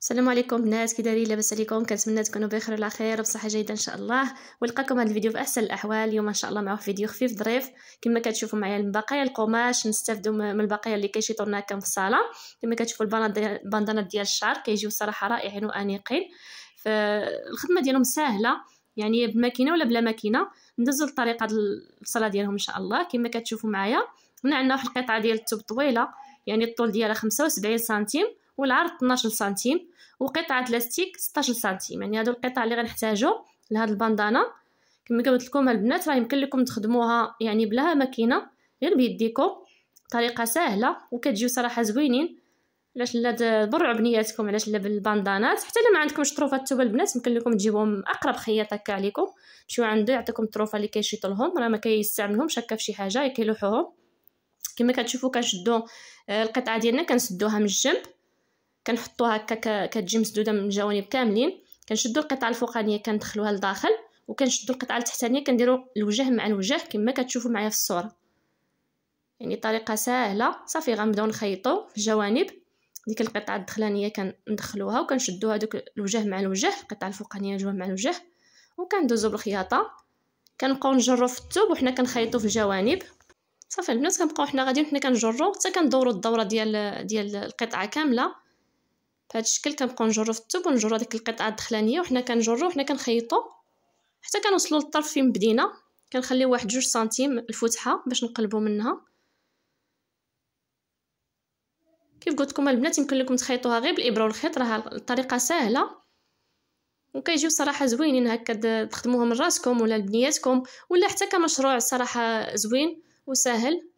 السلام عليكم بنات. كي دايرين لاباس عليكم كنتمنى تكونوا بخير وعلى خير وبصحة جيدة إن شاء الله. ولقاكم هذا الفيديو في أحسن الأحوال. اليوم إن شاء الله مع فيديو خفيف ظريف. كما كتشوفوا معايا البقايا القماش نستافدوا من البقايا اللي كيشيطوا لنا كان في الصالة. كما كتشوفوا البندانات ديال الشعر كيجيو صراحة رائعين وأنيقين. فالخدمة ديالهم سهلة يعني بماكينة ولا بلا ماكينة. ندوزو لطريقة الصلاة ديالهم إن شاء الله. كما كتشوفوا معايا هنا عندنا واحد القطعة ديال الثوب طويلة يعني الطول ديالها 75 سنتيم. والعرض 12 سنتيم وقطعة لاستيك 16 سنتيم يعني هادو القطع اللي غنحتاجو لهاد الباندانا كما قلت لكم البنات راه يمكن لكم تخدموها يعني بلا ماكينة غير بيديكم. طريقة سهلة وكتجيو صراحة زوينين. علاش لا تبرعوا بنياتكم علاش لا بالباندانات حتى إلا ما عندكمش طروفه الثوب البنات يمكن لكم تجيبوهم أقرب خياط هكا عليكم. تمشيو عنده يعطيكم الطروفه اللي كيشيط لهم راه ما كيستعملهمش هكا في شي حاجة كيلوحوهم كما كتشوفوا كنشدو آه، القطعة ديالنا كنسدوها من الجنب. كنحطوها هكا كتجي مسدودة من الجوانب كاملين. كنشدو القطعة الفوقانية كندخلوها لداخل وكنشدو القطعة التحتانية كنديرو الوجه مع الوجه كما كتشوفوا معايا في الصورة. يعني طريقة سهلة صافي غنبداو نخيطو في الجوانب. ديك القطعة الدخلانية كندخلوها وكنشدو هذوك الوجه مع الوجه القطعة الفوقانية الوجه مع الوجه وكندوزو بالخياطة. كنبقاو نجرو في الثوب وحنا كنخيطو في الجوانب. صافي البنات كنبقاو حنا غاديين حنا كنجرو حتى كندورو الدورة ديال ديال القطعة كاملة. بهذا الشكل كنبقاو نجرو في الثوب ونجرو ديك القطعة الدخلانية وحنا كنجرو وحنا كنخيطو حتى كنوصلوا للطرف فين بدينا. كنخليو واحد جوج سنتيم الفتحه باش نقلبوا منها. كيف قلت لكم البنات يمكن لكم تخيطوها غير بالإبرة والخيط راه الطريقة سهلة. وكيجيو صراحة زوينين هكا تخدموهم من راسكم ولا لبنياتكم ولا حتى كمشروع صراحة زوين وسهل.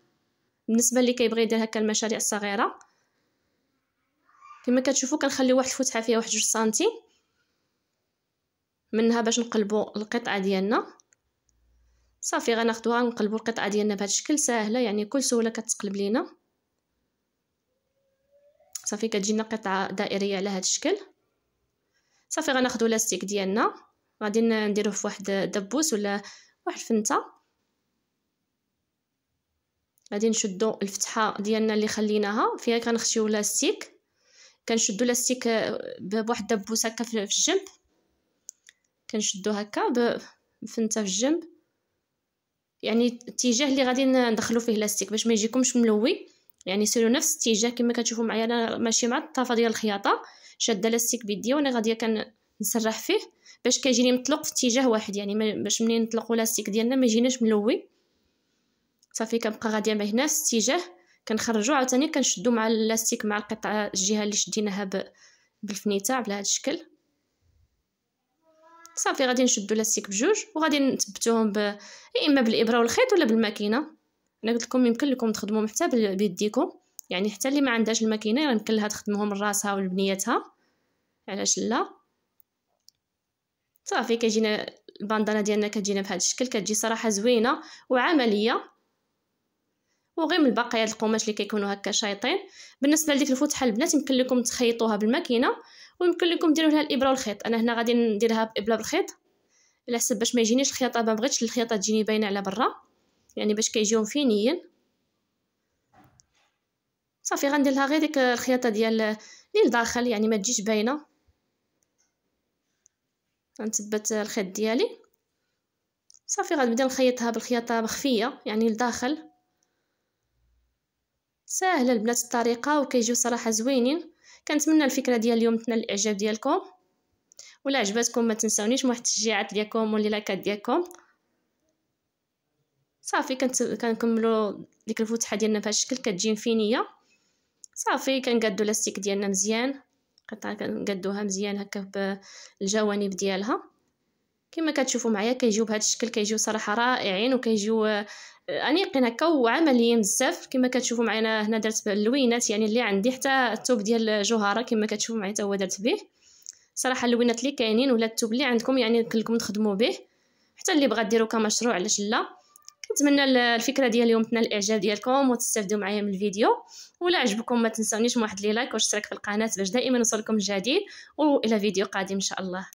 بالنسبة اللي كيبغي يدير هكا المشاريع الصغيرة. كما كتشوفوا كنخليو واحد الفتحه فيها واحد جوج سنتي منها باش نقلبوا القطعة ديالنا. صافي غناخدوها نقلبوا القطعة ديالنا بهذا الشكل ساهلة يعني كل سهولة كتقلب لينا. صافي كتجينا قطعة دائرية على هذا الشكل. صافي غناخدو لاستيك ديالنا. غادي نديروه في واحد دبوس ولا واحد فنتة. غادي نشدو الفتحة ديالنا اللي خليناها. فيها كنخشيو لاستيك. كنشدو لاستيك بواحد دبوس هكا في الجنب. كنشدو هكا بفنتة في الجنب. يعني الاتجاه اللي غادي ندخلو فيه لاستيك باش ما يجيكمش ملوي. يعني سيروا نفس الاتجاه كما كتشوفوا معايا أنا ماشي مع الطافة ديال الخياطة. شادة لاستيك بيدي وأنا غادية كنسرح فيه باش كيجيني مطلق في اتجاه واحد. يعني باش منين نطلقوا لاستيك ديالنا ما يجيناش ملوي. صافي كنبقى غادية مع نفس الاتجاه كنخرجوا عاوتاني كنشدو مع اللاستيك مع القطعه الجهة اللي شديناها بالفنيتة بهذا الشكل. صافي غادي نشدو لاستيك بجوج وغادي نثبتوهم ب... إما بالإبرة والخيط ولا بالماكينة. أنا قلت لكم يمكن لكم تخدموهم حتى بيديكم. يعني حتى اللي ما عندهاش الماكينة يمكن لها تخدموهم من راسها ولبنيتها علاش لا؟ صافي كيجينا الباندانا ديالنا كتجينا بهذا الشكل كتجي صراحة زوينة وعملية. وغير من البقايا القماش اللي كيكونوا هكا شايطين. بالنسبة لديك الفتحه البنات يمكن لكم تخيطوها بالماكينة ويمكن لكم ديروا لها الإبرة والخيط. أنا هنا غادي نديرها بإبرة بالخيط على حسب باش ما يجينيش الخياطة. ما بغيتش الخياطة تجيني باينة على برا يعني باش كيجيو فينيين. صافي غندير لها غير ديك الخياطة ديال اللي لداخل يعني ما تجيش باينة. غنثبت الخيط ديالي. صافي غنبدأ نخيطها بالخياطة مخفية يعني لداخل. ساهله البنات الطريقة وكيجيو صراحة زوينين. كنتمنى الفكرة ديال اليوم تنال الإعجاب ديالكم. ولا عجبتكم ما تنساونيش واحد التشجيعات ديالكم واللي لايكات ديالكم. صافي كنت كنكملوا ديك الفتحة ديالنا بهذا الشكل كتجي finie صافي كنقادو لاستيك ديالنا مزيان. كنقادوها مزيان هكا بالجوانب ديالها. كما كتشوفوا معايا كيجيو بهذا الشكل كيجيو صراحة رائعين وكيجيو انيقين هكا وعمليين بزاف. كما كتشوفوا معنا هنا درت اللوينات يعني اللي عندي حتى الثوب ديال جوهرة كما كتشوفوا معايا حتى هو درت به. صراحة اللوينات اللي كاينين ولا الثوب اللي عندكم يعني كلكم تخدموا به. حتى اللي بغا ديروا كمشروع علاش لا؟ كنتمنى الفكرة ديال اليوم تنال الإعجاب ديالكم وتستافدوا معايا من الفيديو. ولا عجبكم ما تنساونيش واحد لي لايك واشتراك في القناة باش دائما يوصلكم الجديد. وإلى فيديو قادم إن شاء الله.